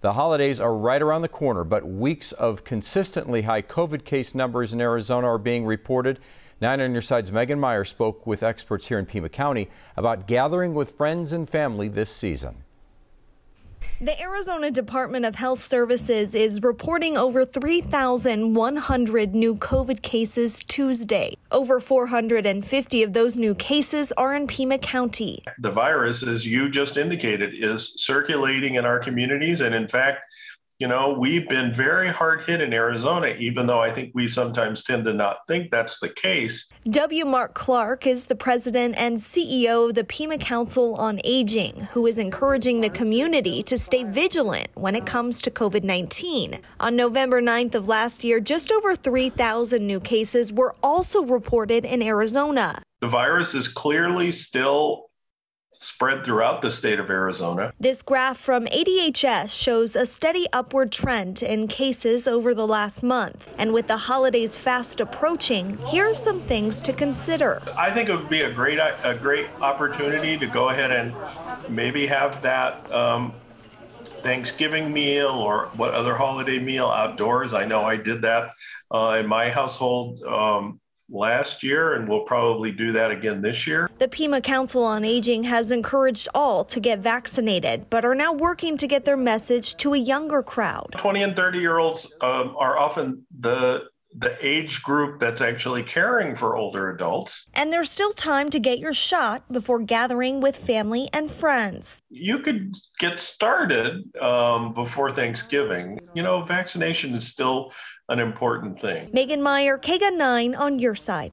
The holidays are right around the corner, but weeks of consistently high COVID case numbers in Arizona are being reported. Nine on your side's Megan Meyer spoke with experts here in Pima County about gathering with friends and family this season. The Arizona Department of Health Services is reporting over 3,100 new COVID cases Tuesday. Over 450 of those new cases are in Pima County. The virus, as you just indicated, is circulating in our communities. And in fact, you know, we've been very hard hit in Arizona, even though I think we sometimes tend to not think that's the case. W. Mark Clark is the president and CEO of the Pima Council on Aging, who is encouraging the community to stay vigilant when it comes to COVID 19. On November 9th of last year, just over 3,000 new cases were also reported in Arizona. The virus is clearly still spread throughout the state of Arizona. This graph from ADHS shows a steady upward trend in cases over the last month. And with the holidays fast approaching, here are some things to consider. I think it would be a great a great opportunity to go ahead and maybe have that um, Thanksgiving meal or what other holiday meal outdoors. I know I did that uh, in my household. Um, last year, and we'll probably do that again this year. The Pima Council on Aging has encouraged all to get vaccinated, but are now working to get their message to a younger crowd. 20 and 30 year olds um, are often the the age group that's actually caring for older adults. And there's still time to get your shot before gathering with family and friends. You could get started um, before Thanksgiving. You know, vaccination is still an important thing. Megan Meyer, KGUN 9 on your side.